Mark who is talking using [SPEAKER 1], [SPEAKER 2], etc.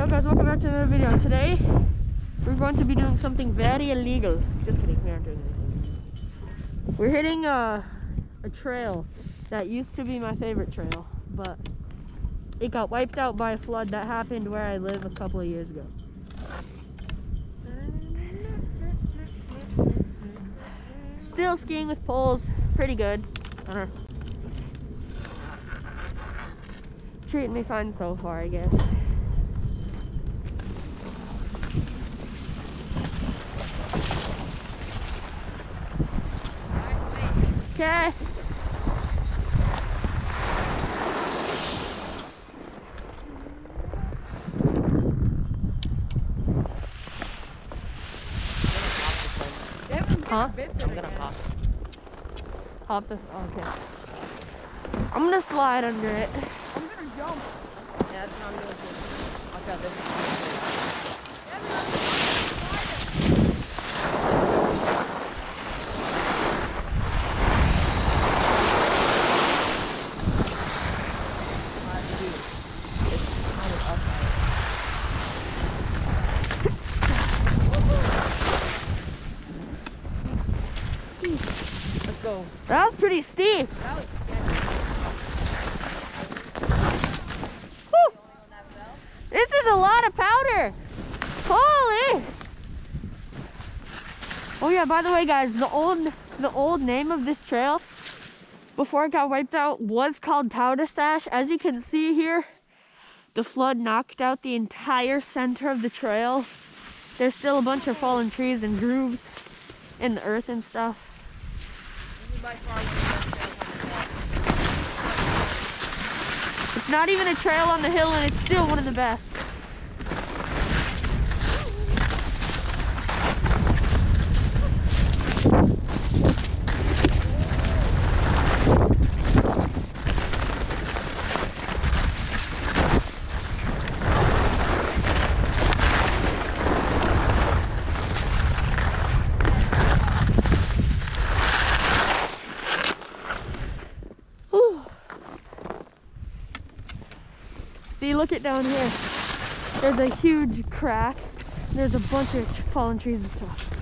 [SPEAKER 1] Hello guys, welcome back to another video. Today, we're going to be doing something very illegal. Just kidding, we aren't doing anything. We're hitting a, a trail that used to be my favorite trail, but it got wiped out by a flood that happened where I live a couple of years ago. Still skiing with poles, pretty good. I don't know. Treating me fine so far, I guess. Okay. Huh?
[SPEAKER 2] I'm gonna pop.
[SPEAKER 1] Hop the. Okay. I'm gonna slide under it.
[SPEAKER 2] I'm gonna jump. Yeah, that's this go.
[SPEAKER 1] That was pretty steep.
[SPEAKER 2] That was.
[SPEAKER 1] This is a lot of powder. Holy. Oh yeah, by the way guys, the old the old name of this trail before it got wiped out was called Powder Stash. As you can see here, the flood knocked out the entire center of the trail. There's still a bunch of fallen trees and grooves in the earth and stuff. It's not even a trail on the hill and it's still one of the best. See, look it down here. There's a huge crack. There's a bunch of fallen trees and stuff.